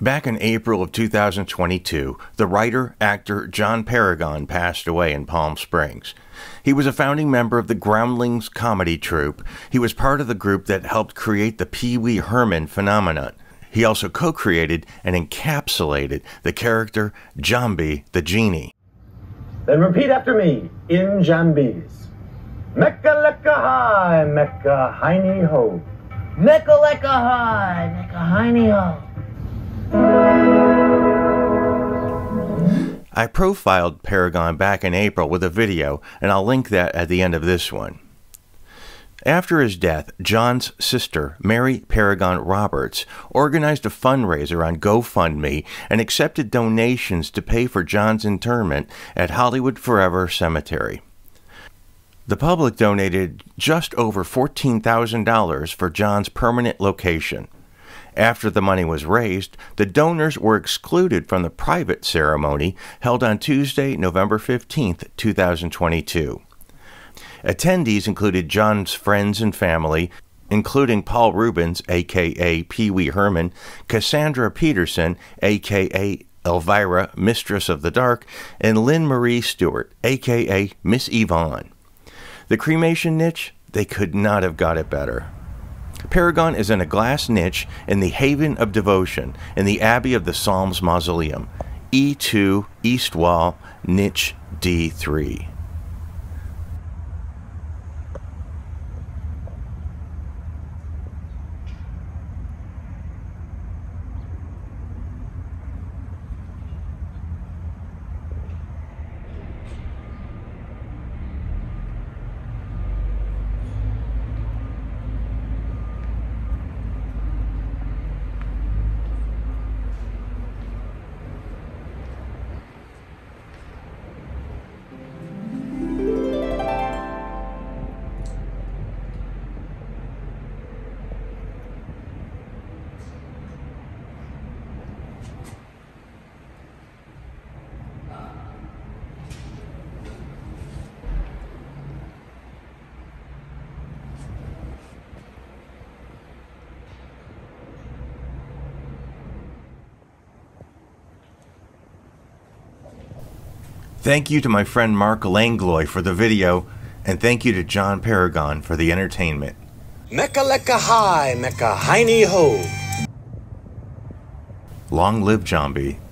Back in April of 2022, the writer actor John Paragon passed away in Palm Springs. He was a founding member of the Groundlings comedy troupe. He was part of the group that helped create the Pee Wee Herman phenomenon. He also co created and encapsulated the character Jambi the Genie. Then repeat after me in Jambese. Mecca lecca hi, Mecca hiney ho. Mecca lecca hi, Mecca hiney ho. I profiled Paragon back in April with a video, and I'll link that at the end of this one. After his death, John's sister, Mary Paragon Roberts, organized a fundraiser on GoFundMe and accepted donations to pay for John's interment at Hollywood Forever Cemetery. The public donated just over $14,000 for John's permanent location. After the money was raised, the donors were excluded from the private ceremony held on Tuesday, November 15, 2022. Attendees included John's friends and family, including Paul Reubens, aka Pee Wee Herman, Cassandra Peterson, aka Elvira, Mistress of the Dark, and Lynn Marie Stewart, aka Miss Yvonne. The cremation niche, they could not have got it better. Paragon is in a glass niche in the Haven of Devotion in the Abbey of the Psalms Mausoleum, E2 East Wall, niche D3. Thank you to my friend Mark Langlois for the video, and thank you to John Paragon for the entertainment. Mecca lecca hi, Mecca hiney ho. Long live Jambi.